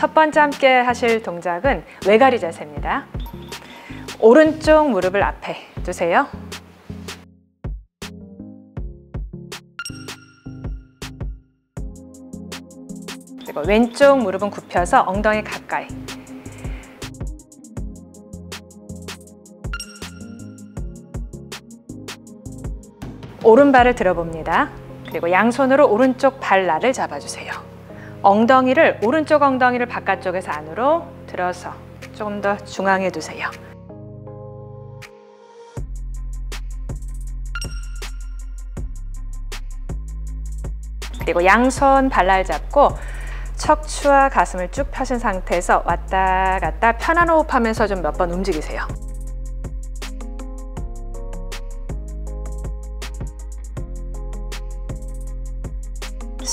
첫 번째 함께 하실 동작은 외가리 자세입니다. 오른쪽 무릎을 앞에 두세요. 그리고 왼쪽 무릎은 굽혀서 엉덩이 가까이. 오른발을 들어봅니다. 그리고 양손으로 오른쪽 발날을 잡아주세요. 엉덩이를 오른쪽 엉덩이를 바깥쪽에서 안으로 들어서 조금 더 중앙에 두세요. 그리고 양손 발날 잡고 척추와 가슴을 쭉 펴신 상태에서 왔다 갔다 편안 호흡하면서 좀 몇 번 움직이세요.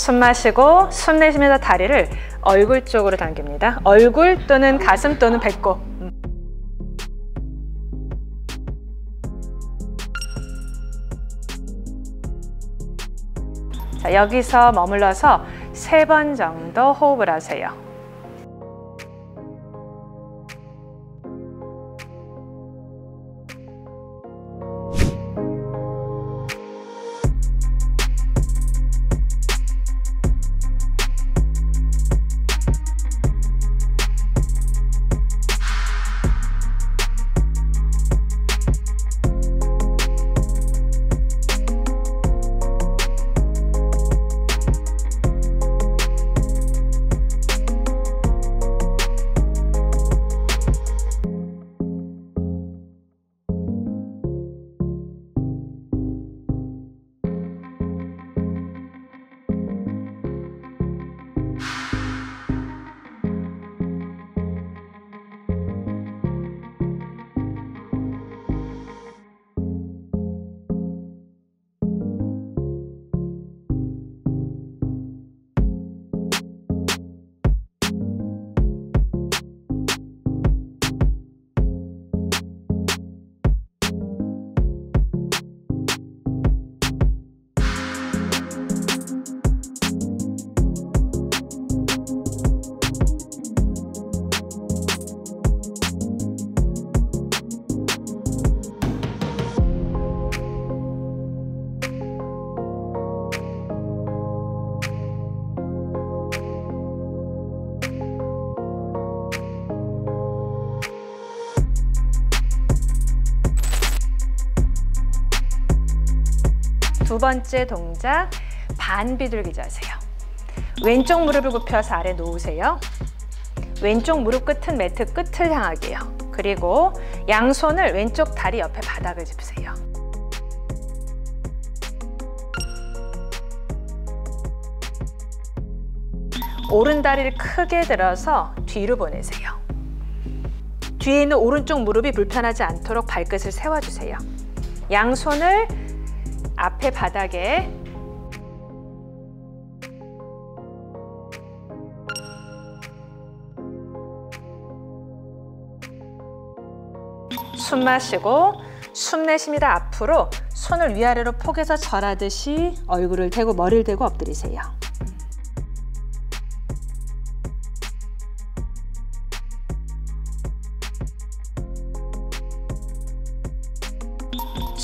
숨 마시고 숨 내쉬면서 다리를 얼굴 쪽으로 당깁니다. 얼굴 또는 가슴 또는 배꼽. 자, 여기서 머물러서 세 번 정도 호흡을 하세요. 두 번째 동작 반 비둘기 자세요. 왼쪽 무릎을 굽혀서 아래 놓으세요. 왼쪽 무릎 끝은 매트 끝을 향하게요. 그리고 양손을 왼쪽 다리 옆에 바닥을 짚으세요. 오른 다리를 크게 들어서 뒤로 보내세요. 뒤에 있는 오른쪽 무릎이 불편하지 않도록 발끝을 세워주세요. 양손을 앞에 바닥에 숨 마시고 숨 내쉽니다. 앞으로 손을 위아래로 포개서 절하듯이 얼굴을 대고 머리를 대고 엎드리세요.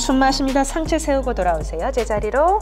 숨 마십니다. 상체 세우고 돌아오세요. 제자리로.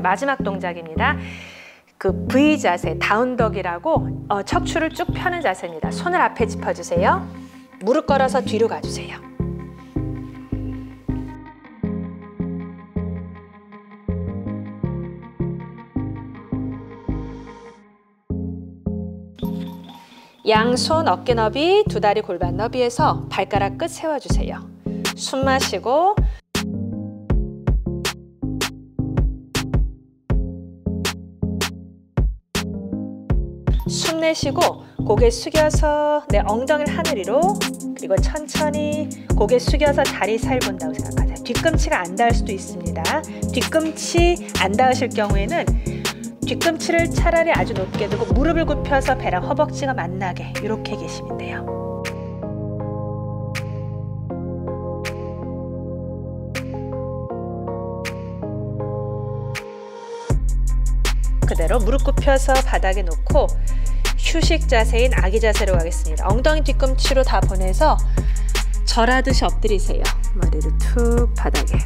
자, 마지막 동작입니다. 그 V 자세, 다운덕이라고 어, 척추를 쭉 펴는 자세입니다. 손을 앞에 짚어주세요. 무릎 걸어서 뒤로 가주세요. 양손 어깨 너비, 두 다리 골반 너비에서 발가락 끝 세워주세요. 숨 마시고 숨 내쉬고 고개 숙여서 내 엉덩이를 하늘 위로 그리고 천천히 고개 숙여서 다리 사이 본다고 생각하세요. 뒤꿈치가 안 닿을 수도 있습니다. 뒤꿈치 안 닿으실 경우에는 뒤꿈치를 차라리 아주 높게 두고 무릎을 굽혀서 배랑 허벅지가 만나게 이렇게 계시면 돼요. 그대로 무릎 굽혀서 바닥에 놓고 휴식 자세인 아기 자세로 가겠습니다. 엉덩이 뒤꿈치로 다 보내서 절하듯이 엎드리세요. 머리를 툭 바닥에.